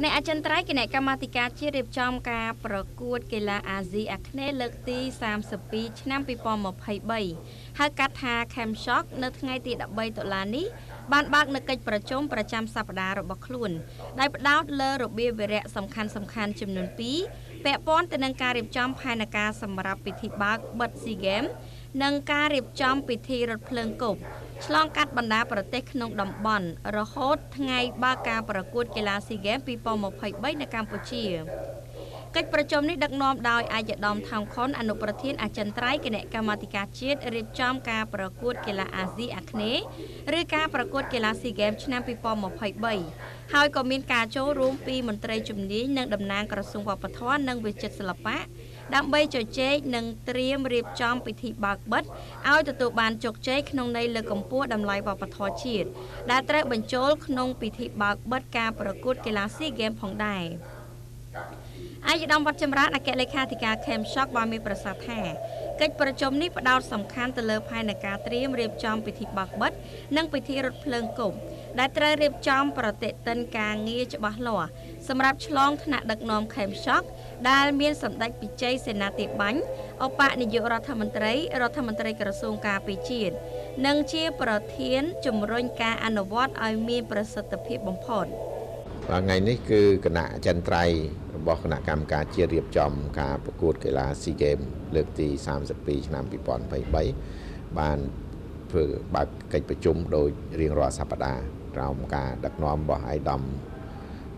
គណៈអចិន្ត្រៃយ៍គណៈកម្មាធិការជាតិរៀបចំការប្រកួតកីឡាអាស៊ីអាគ្នេយ៍លើកទី32ឆ្នាំ2023ហៅកាត់ថា Camp Shock នៅថ្ងៃទី13តុលានេះបានបើកនៅកិច្ចប្រជុំប្រចាំសប្តាហ៍របស់ខ្លួនដោយផ្ដោតលើរបៀបវិរៈសំខាន់សំខាន់ចំនួន2ពាក់ព័ន្ធទៅនឹងការរៀបចំផែនការសម្រាប់ពិធីបើកបិទ SEA Games និងការរៀបចំពិធីរថភ្លើងគប់ ឆ្លងកាត់បណ្ដាប្រទេសក្នុងតំបន់រហូតថ្ងៃបើកការប្រកួតកីឡាស៊ីហ្គេម2023នៅកម្ពុជាកិច្ចប្រជុំនេះដឹកនាំដោយអាយដាមថោងខុនអនុប្រធានអចិន្ត្រៃយ៍គណៈកម្មាធិការជាតិរៀបចំការប្រកួតកីឡាអាស៊ីអាគ្នេយ៍ឬការប្រកួតកីឡាស៊ីហ្គេមឆ្នាំ2023ហើយក៏មានការចូលរួមពីមន្ត្រីជំនាញនិងតំណាងក្រសួងវប្បធម៌និងវិចិត្រសិល្បៈ ដើម្បីជជែកនិងត្រៀមរៀបចំពិធីបើកបិទឲ្យទទួលបានជោគជ័យក្នុងន័យលើកកម្ពស់តម្លៃវប្បធម៌ជាតិដែលត្រូវបញ្ចូលក្នុងពិធីបើកបិទការប្រកួតកីឡាស៊ីហ្គេមផងដែរ អាយដាមវត្តចម្រើនអគ្គលេខាធិការ Camp Shock បានមានប្រសាសន៍ថាកិច្ចប្រជុំនេះផ្ដោតសំខាន់ទៅលើផែនការត្រៀមរៀបចំពិធីបើកបិទនិងពិធីរត់ភ្លើងគប់ដែលត្រូវរៀបចំប្រតិទិនការងារច្បាស់លាស់សម្រាប់ឆ្លងថ្នាក់ដឹកនាំ Camp Shock ដែលមានសម្ដេចពិជ័យសេនាធិបាញ់ឧបនាយករដ្ឋមន្ត្រីរដ្ឋមន្ត្រីក្រសួងការពារជាតិនិងជាប្រធានជំរុញការអនុវត្តឲ្យមានប្រសិទ្ធភាពបំផុតបាទថ្ងៃនេះគឺគណៈអចិន្ត្រៃយ៍ របស់គណៈកម្មការជាតិរៀបចំការប្រកួតកីឡា SEA Games លើកទី32ឆ្នាំ2023បានធ្វើបើកកិច្ចប្រជុំដោយរៀងរាល់សប្តាហ៍ក្រោមការដឹកនាំរបស់ឯកឧត្តម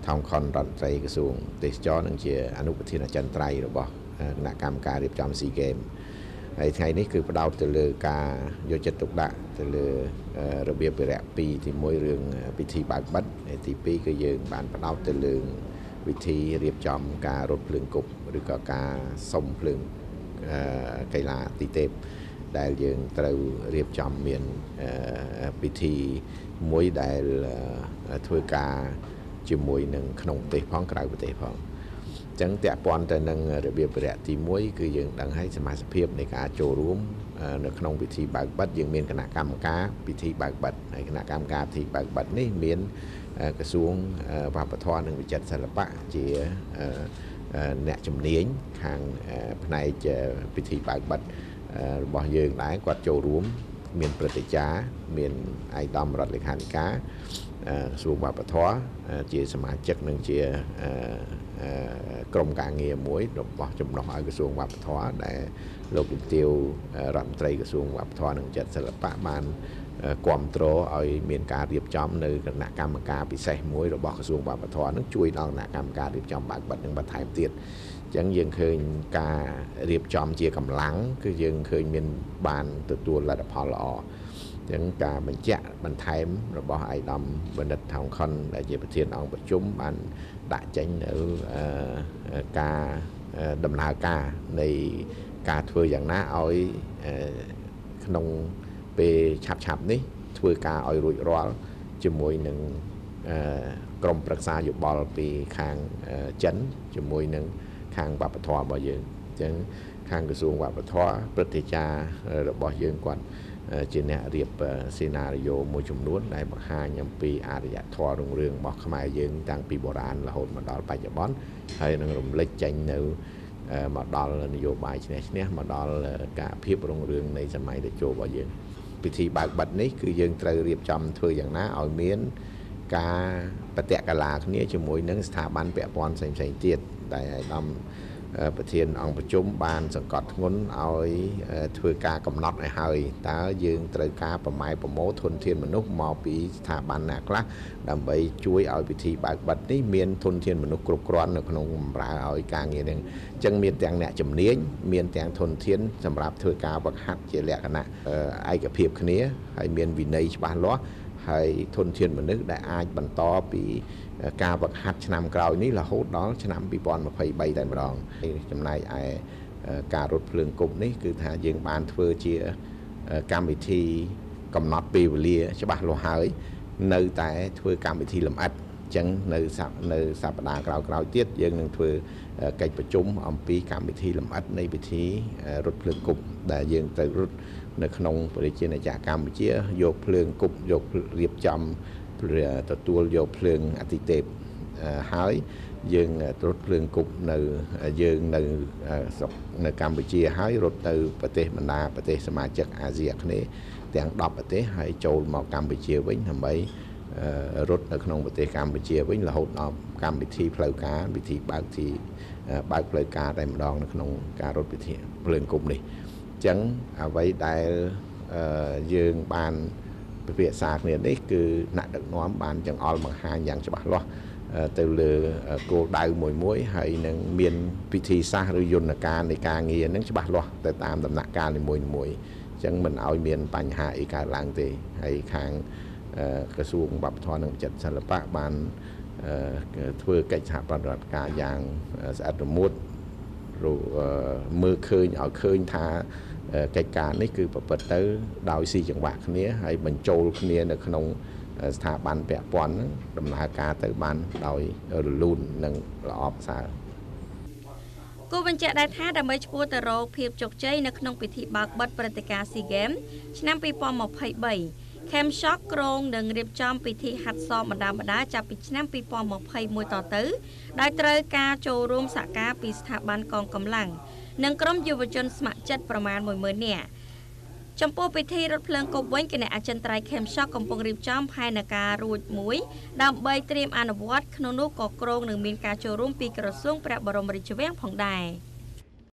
ថោងខុនរដ្ឋមន្ត្រីក្រសួងទេសចរនិងជាអនុប្រធានអចិន្ត្រៃយ៍របស់គណៈកម្មការរៀបចំ SEA Games ហើយថ្ងៃនេះគឺផ្ដោតទៅលើការយកចិត្តទុកដាក់ទៅលើរបៀបវិរៈ2ទី1រឿងពិធីបើកបិទហើយទី2គឺយើងបានផ្ដោតទៅលើ វិធីរៀបចំការរត់ភ្លើងគប់ឬក៏ការសុំភ្លើងកីឡាទីទេពដែលយើងត្រូវរៀបចំមានពិធីមួយដែលធ្វើការជាមួយនឹងក្នុងប្រទេសផងក្រៅប្រទេសផងអញ្ចឹងតកពន្ធទៅនឹងរបៀបរយៈទី1គឺយើងដឹងហើយសមាជិកភាពនៃការចូលរួមនៅក្នុងពិធីបើកបិទយើងមានគណៈកម្មការពិធីបើកបិទហើយគណៈកម្មការពិធីបើកបិទនេះមានក្រសួងវប្បធម៌និងវិចិត្រសិល្បៈជាអ្នកជំនាញខាងផ្នែកពិធីបើកបិទរបស់យើងដែរគាត់ចូលរួម មានព្រឹត្តិការណ៍មានឯកឧត្តមរដ្ឋលេខាធិការ ក្រសួងវប្បធម៌ជាសមាជិកនិងជាក្រុមការងារមួយរបស់ចំណុះឲ្យក្រសួងវប្បធម៌ដែលលោកជំទាវរដ្ឋមន្ត្រីក្រសួងវប្បធម៌និងចិត្តសិល្បៈបានគ្រប់គ្រងឲ្យមានការរៀបចំនៅគណៈកម្មការពិសេសមួយរបស់ក្រសួងវប្បធម៌នឹងជួយដល់គណៈកម្មការរៀបចំបើកបិទនឹងបន្ថែមទៀតអញ្ចឹងយើងឃើញការរៀបចំជាកម្លាំងគឺយើងឃើញមានបានទទួលលទ្ធផលល្អ ចឹងការបញ្ជាក់បន្ថែមរបស់ឯកឧត្តមបណ្ឌិតថោងខុនដែលជាប្រធានអង្គប្រជុំបានដាក់ចេញនៅការដំណើរការនៃការធ្វើយ៉ាងណាឲ្យក្នុងពេលឆាប់ឆាប់នេះ ធ្វើការឲ្យរួចរាល់ជាមួយនឹងក្រមប្រឹក្សាយោបល់ពីខាងចិនជាមួយនឹងខាងវប្បធម៌របស់យើងអញ្ចឹងខាងក្រសួងវប្បធម៌ព្រឹទ្ធាចារ្យរបស់យើងគាត់ ជាអ្នករៀបសេណារីយ៉ូមួយចំនួន ដែលបង្ហាញអំពីអរិយធម៌រុងរឿងរបស់ខ្មែរយើងតាំងពីបុរាណរហូតមកដល់បច្ចុប្បន្នហើយនឹងរំលេចចេញនៅមកដល់នយោបាយឈ្នះឈ្នះមកដល់ការភាពរុងរឿងនៃសម័យតេជោរបស់យើងពិធីបើកបិទនេះគឺយើងត្រូវរៀបចំធ្វើយ៉ាងណាឲ្យមានការបតិកលាគ្នាជាមួយនឹងស្ថាប័នពាក់ព័ន្ធផ្សេងៗទៀតដែលអាយដាម ប្រធានអង្គប្រជុំបានសង្កត់ធ្ងន់ឲ្យធ្វើការកំណត់ឲ្យហើយតើយើងត្រូវការប្រម៉ែប្រមូលធនធានមនុស្សមកពីស្ថាប័នណាខ្លះដើម្បីជួយឲ្យពិធីបើកបិទនេះមានធនធានមនុស្សគ្រប់គ្រាន់នៅក្នុងបម្រើឲ្យការងារនេះអញ្ចឹងមានទាំងអ្នកជំនាញមានទាំងធនធានសម្រាប់ធ្វើការវឹកហាត់ជាលក្ខណៈឯកភាពគ្នាហើយមានវិន័យច្បាស់លាស់ហើយធនធានមនុស្សដែលអាចបន្តពី ការវឹកហាត់ឆ្នាំក្រោយនេះរហូតដល់ឆ្នាំ2023តែម្ដងចំណែកឯការរត់ភ្លើងគប់នេះគឺថាយើងបានធ្វើជាកម្មវិធីកំណត់ពេលវេលាច្បាស់លាស់ហើយនៅតែធ្វើកម្មវិធីលម្អិតអញ្ចឹងនៅនៅសប្តាហ៍ក្រោយៗទៀតយើងនឹងធ្វើកិច្ចប្រជុំអំពីកម្មវិធីលម្អិតនៃពិធីរត់ភ្លើងគប់ដែលយើងទៅរត់នៅក្នុងប្រជាណាចក្រកម្ពុជាយកភ្លើងគប់យករៀបចំ ទទួលយកភ្លើងអាទិទេពហើយយើងរត់ភ្លើងគប់នៅយើងនៅស្រុកនៅកម្ពុជាហើយរត់ទៅប្រទេសបណ្ដាប្រទេសសមាជិកអាស៊ីអាគ្នេយ៍ទាំង10ប្រទេសហើយចូលមកកម្ពុជាវិញដើម្បីរត់នៅក្នុងប្រទេសកម្ពុជាវិញរហូតដល់កម្មវិធីផ្លូវការវិធីបើកទីបើកផ្លូវការតែម្ដងនៅក្នុងការរត់វិធីភ្លើងគប់នេះអញ្ចឹងអ្វីដែលយើងបានពិ ភាក្សាគ្នានេះគឺអ្នកដឹកនាំបានចង្អុលបង្ហាញយ៉ាងច្បាស់លាស់ទៅលើគោលដៅមួយមួយហើយនឹងមានពិធីសាស្ត្រឬយន្តការនៃការងារនឹងច្បាស់លាស់ទៅតាមដំណាក់កាលនីមួយមួយអញ្ចឹងមិនឲ្យមានបញ្ហាអីកើតឡើងទេហើយខាងក្រសួងវប្បធម៌និងចិត្តសិល្បៈបានធ្វើកិច្ចសហប្រតិបត្តិការយ៉ាងស្អិតរមួតមើលឃើញឲ្យឃើញថា កិច្ចការនេះគឺប្រព្រឹត្តទៅដោយស៊ីចង្វាក់គ្នាហើយបញ្ចូលគ្នានៅក្នុងស្ថាប័នពាក់ព័ន្ធហ្នឹងដំណើរការទៅបានដោយរលូននិងល្អប្រសើរគូបញ្ជាក់ដែរថាដើម្បីឈ្មោះទៅរកភាពជោគជ័យនៅក្នុងពិធីបើកបិទព្រឹត្តិការណ៍ SEA Games ឆ្នាំ2023 Cam Shock ក្រងនឹងរៀបចំពិធីហាត់សមបណ្ដាបណ្ដាចាប់ពីឆ្នាំ2021តទៅដោយត្រូវការចូលរួមសហការពីស្ថាប័នកងកម្លាំង និងក្រុមយុវជនស្ម័គ្រចិត្តប្រមាណ10000នាក់ចំពោះពិធីរត់ភ្លើងគប់វិញគណៈអចិន្ត្រៃយ៍ខេមឆក់កំពុងរៀបចំផែនការរួចមួយដើម្បីត្រៀមអនុវត្តក្នុងនោះក៏ក្រុងនឹងមានការចូលរួមពីក្រសួងព្រះបរមរាជវាំងផងដែរ។